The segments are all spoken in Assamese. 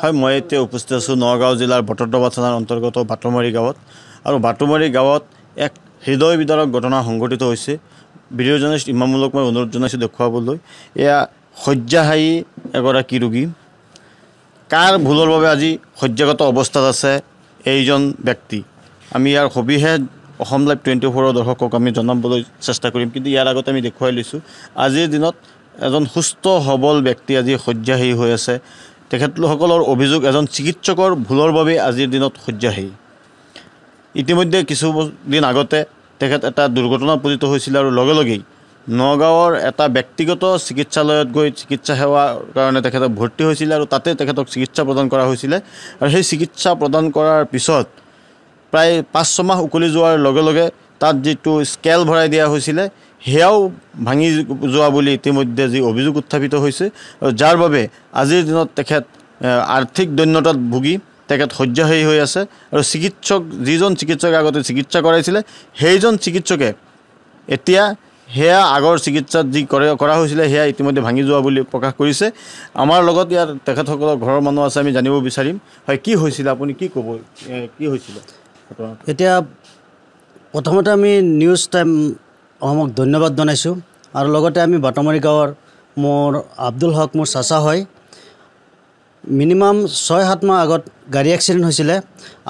হয় মই এতিয়া উপস্থিত আছোঁ নগাঁও জিলাৰ বটদ্ৰৱা থানাৰ অন্তৰ্গত বাটুমাৰী গাঁৱত। আৰু বাটুমাৰী গাঁৱত এক হৃদয় বিদাৰক ঘটনা সংঘটিত হৈছে। ভিডিঅ' জাৰ্নেলিষ্ট ইমামুলক মই অনুৰোধ জনাইছোঁ দেখুৱাবলৈ। এয়া শয্যাশায়ী এগৰাকী ৰোগী। কাৰ ভুলৰ বাবে আজি শয্যাগত অৱস্থাত আছে এইজন ব্যক্তি? আমি ইয়াৰ সবিশেষ অসম লাইভ টুৱেণ্টি ফ'ৰৰ দৰ্শকক আমি জনাবলৈ চেষ্টা কৰিম। কিন্তু ইয়াৰ আগতে আমি দেখুৱাই লৈছোঁ আজিৰ দিনত এজন সুস্থ সবল ব্যক্তি আজি শয্যাশায়ী হৈ আছে। তেখেতলোকসকলৰ অভিযোগ এজন চিকিৎসকৰ ভুলৰ বাবে আজিৰ দিনত শয্যাশায়ী ইতিমধ্যে কিছু দিন আগতে তেখেত এটা দুৰ্ঘটনাত পতিত হৈছিলে আৰু লগে লগেই নগাঁৱৰ এটা ব্যক্তিগত চিকিৎসালয়ত গৈ চিকিৎসা সেৱাৰ কাৰণে তেখেতক ভৰ্তি হৈছিলে আৰু তাতে তেখেতক চিকিৎসা প্ৰদান কৰা হৈছিলে। আৰু সেই চিকিৎসা প্ৰদান কৰাৰ পিছত প্ৰায় পাঁচ ছমাহ উকলি যোৱাৰ লগে লগে তাত যিটো স্কেল ভৰাই দিয়া হৈছিলে সেয়াও ভাঙি যোৱা বুলি ইতিমধ্যে যি অভিযোগ উত্থাপিত হৈছে যাৰ বাবে আজিৰ দিনত তেখেত আৰ্থিক দৈন্যতাত ভুগি তেখেত শয্যাশায়ী হৈ আছে আৰু চিকিৎসক যিজন চিকিৎসকে আগতে চিকিৎসা কৰাইছিলে সেইজন চিকিৎসকে এতিয়া সেয়া আগৰ চিকিৎসাত যি কৰে কৰা হৈছিলে সেয়া ইতিমধ্যে ভাঙি যোৱা বুলি প্ৰকাশ কৰিছে। আমাৰ লগত ইয়াত তেখেতসকলৰ ঘৰৰ মানুহ আছে আমি জানিব বিচাৰিম। হয় কি হৈছিলে? আপুনি কি ক'ব? কি হৈছিলে? এতিয়া প্ৰথমতে আমি নিউজ টাইম অসমক ধন্যবাদ জনাইছোঁ। আৰু লগতে আমি বাটমাৰী গাঁৱৰ মোৰ আব্দুল হক মোৰ চাচা হয় মিনিমাম ছয় সাত মাহ আগত গাড়ী এক্সিডেণ্ট হৈছিলে।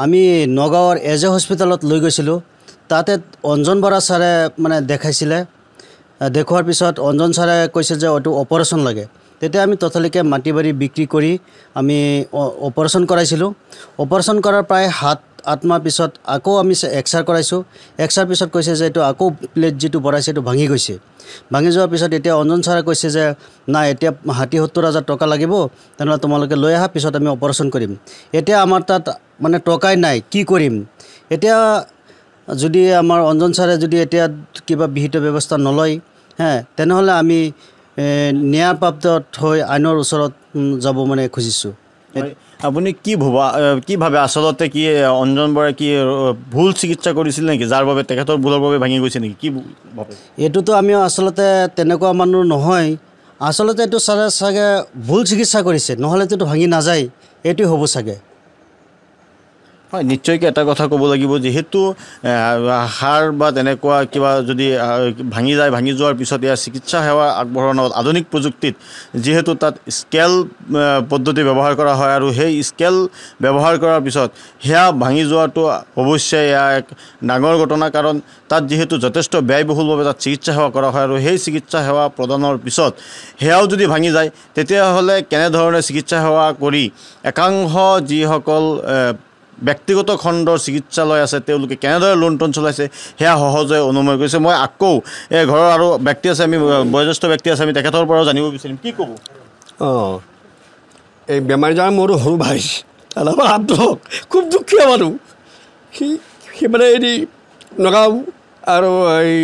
আমি নগাঁৱৰ এজ এ হস্পিটেলত লৈ গৈছিলোঁ। তাতে অঞ্জন বৰা ছাৰে মানে দেখাইছিলে। আহ, দেখুওৱাৰ পিছত অঞ্জন ছাৰে কৈছে যে এইটো অপাৰেশ্যন লাগে। তেতিয়া আমি তথালিকে মাটি বাৰী বিক্ৰী কৰি আমি অপাৰেশ্যন কৰাইছিলোঁ। অপাৰেশ্যন কৰাৰ প্ৰায় সাত আঠ মাহ পিছত আকৌ আমি এক্সাৰ কৰাইছোঁ। এক্সাৰ পিছত কৈছে যে এইটো আকৌ প্লেট যিটো বঢ়াইছে এইটো ভাঙি গৈছে। ভাঙি যোৱাৰ পিছত এতিয়া অঞ্জন ছাৰে কৈছে যে নাই এতিয়া ষাঠি সত্তৰ হাজাৰ টকা লাগিব তেনেহ'লে তোমালোকে লৈ আহা পিছত আমি অপাৰেশ্যন কৰিম। এতিয়া আমাৰ তাত মানে টকাই নাই কি কৰিম? এতিয়া যদি আমাৰ অঞ্জন ছাৰে যদি এতিয়া কিবা বিহিত ব্যৱস্থা নলয় হে তেনেহ'লে আমি এ, ন্যায়প্ৰাপ্তত হৈ আইনৰ ওচৰত যাব মানে খুজিছোঁ। আপুনি কি ভবা কি ভাবে আচলতে কি অঞ্জন বৰাই কি ভুল চিকিৎসা কৰিছিল নেকি? যাৰ বাবে তেখেতৰ ভুলৰ বাবে ভাঙি গৈছে নেকি? কি এইটোতো আমি আচলতে তেনেকুৱা মানুহ নহয়। আচলতে এইটো চাগে চাগে ভুল চিকিৎসা কৰিছে। নহ'লেতো ভাঙি নাযায়। এইটোৱে হ'ব চাগে। হয় নিশ্চয়কৈ এটা কথা ক'ব লাগিব যিহেতু হাড় বা তেনেকুৱা কিবা যদি ভাঙি যায় ভাঙি যোৱাৰ পিছত ইয়াৰ চিকিৎসা সেৱা আগবঢ়োৱাৰ আধুনিক প্ৰযুক্তিত যিহেতু তাত স্কেল পদ্ধতি ব্যৱহাৰ কৰা হয় আৰু সেই স্কেল ব্যৱহাৰ কৰাৰ পিছত সেয়া ভাঙি যোৱাটো অৱশ্যে এয়া এক ডাঙৰ ঘটনা কাৰণ তাত যিহেতু যথেষ্ট ব্যয়বহুলভাৱে তাত চিকিৎসা সেৱা কৰা হয় আৰু সেই চিকিৎসা সেৱা প্ৰদানৰ পিছত সেয়াও যদি ভাঙি যায় তেতিয়াহ'লে কেনেধৰণে চিকিৎসা সেৱা কৰি একাংশ যিসকল ব্যক্তিগত খণ্ডৰ চিকিৎসালয় আছে তেওঁলোকে কেনেদৰে লোন টোন চলাইছে সেয়া সহজে অনুময় কৰিছে। মই আকৌ এই ঘৰৰ আৰু ব্যক্তি আছে আমি বয়োজ্যেষ্ঠ ব্যক্তি আছে আমি তেখেতৰ পৰাও জানিব বিচাৰিম। কি ক'ব? অঁ। এই বেমাৰীজন মোৰো সৰু ভাই আমাৰ আব্দুলক খুব দুখীয়া মানুহ। সি সি মানে হেৰি নগাঁও আৰু এই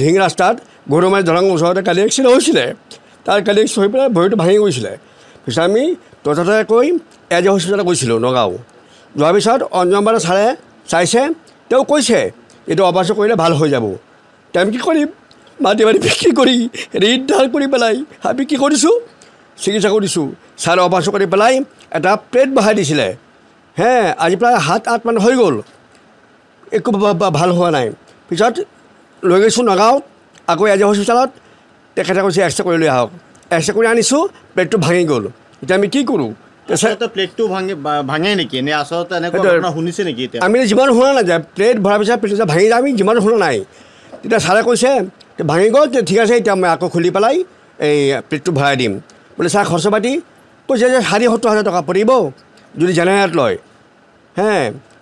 ঢিং ৰাস্তাত গৰুমাৰী দলং ওচৰতে কালি এক্সিডেণ্ট হৈছিলে। তাৰ কালি এক্সিডেণ্ট হৈ পেলাই ভৰিটো ভাঙি গৈছিলে। পিছত আমি তথাতে কৈ এজ হস্পিটেলত গৈছিলোঁ নগাঁও। যোৱাৰ পিছত অঞ্জন বাৰে ছাৰে চাইছে তেওঁ কৈছে এইটো অপাৰেশ্যন কৰিলে ভাল হৈ যাব। আমি কি কৰিম? মাটি বাৰী বিক্ৰী কৰি ঋণ ধাৰ কৰি পেলাই আমি কি কৰিছোঁ চিকিৎসা কৰিছোঁ ছাৰে অপাৰেশ্যন কৰি পেলাই এটা প্লেট বহাই দিছিলে। হে আজি প্ৰায় সাত আঠ মান হৈ গ'ল। একো ভাল হোৱা নাই। পিছত লৈ গৈছোঁ নগাঁৱত আকৌ এজ হস্পিটেলত তেখেতে কৈছে এক্সৰে কৰি লৈ আহক। এক্সৰে কৰি আনিছোঁ প্লেটটো ভাঙি গ'ল। এতিয়া আমি কি কৰোঁ? তাৰপিছত প্লেটটো ভাঙি নেকি? আচলতে এনেকুৱা শুনিছে নেকি এতিয়া? আমি যিমান শুনা নাই প্লেট ভৰাৰ পিছত প্লেট ভাঙি যায় আমি যিমান শুনা নাই। তেতিয়া ছাৰে কৈছে ভাঙি গ'ল ঠিক আছে এতিয়া মই আকৌ খুলি পেলাই এই প্লেটটো ভৰাই দিম। বোলে ছাৰ খৰচ পাতি? কৈছে যে ষাঠি সত্তৰ হাজাৰ টকা পৰিব যদি জেনেৰেলত লয়। হে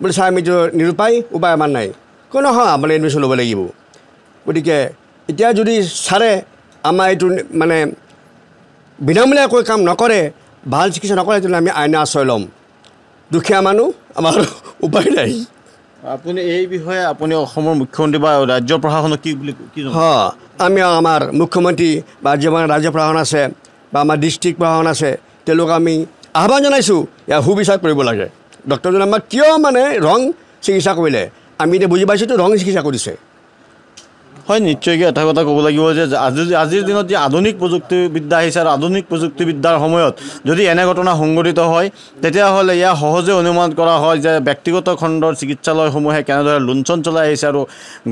বোলে ছাৰ আমিতো নিৰুপায় উপায় আমাৰ নাই। কৈ নহয় আপুনি এডমিশ্যন ল'ব লাগিব। গতিকে এতিয়া যদি ছাৰে আমাৰ এইটো মানে বিনামূলীয়াকৈ কাম নকৰে ভাল চিকিৎসা নকৰে তেতিয়াহ'লে আমি আইনৰ আশ্ৰয় ল'ম দুখীয়া মানুহ আমাৰ উপায় নাই আপুনি এই বিষয়ে আপুনি অসমৰ মুখ্যমন্ত্ৰী বা ৰাজ্য প্ৰশাসনক কি বুলি কি জনাব? হ আমি আমাৰ মুখ্যমন্ত্ৰী বা যিমান ৰাজ্য প্ৰশাসন আছে বা আমাৰ ডিষ্ট্ৰিক্ট প্ৰশাসন আছে তেওঁলোকক আমি আহ্বান জনাইছোঁ ইয়াৰ সুবিচাৰ কৰিব লাগে ডক্টৰজনে আমাক কিয় মানে ৰং চিকিৎসা কৰিলে আমি এতিয়া বুজি পাইছোঁতো ৰং চিকিৎসা কৰিছে হয় নিশ্চয়কৈ এটা কথা ক'ব লাগিব যে আজি আজিৰ দিনত যি আধুনিক প্ৰযুক্তিবিদ্যা আহিছে আৰু আধুনিক প্ৰযুক্তিবিদ্যাৰ সময়ত যদি এনে ঘটনা সংঘটিত হয় তেতিয়াহ'লে ইয়াৰ সহজে অনুমান কৰা হয় যে ব্যক্তিগত খণ্ডৰ চিকিৎসালয়সমূহে কেনেদৰে লুঞ্চন চলাই আহিছে আৰু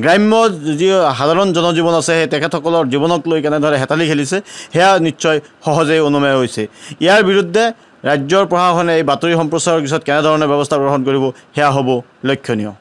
গ্ৰাম্য যি সাধাৰণ জনজীৱন আছে সেই তেখেতসকলৰ জীৱনক লৈ কেনেদৰে হেতালি খেলিছে সেয়া নিশ্চয় সহজেই অনুমেয় হৈছে। ইয়াৰ বিৰুদ্ধে ৰাজ্যৰ প্ৰশাসনে এই বাতৰি সম্প্ৰচাৰৰ পিছত কেনেধৰণে ব্যৱস্থা গ্ৰহণ কৰিব সেয়া হ'ব লক্ষণীয়।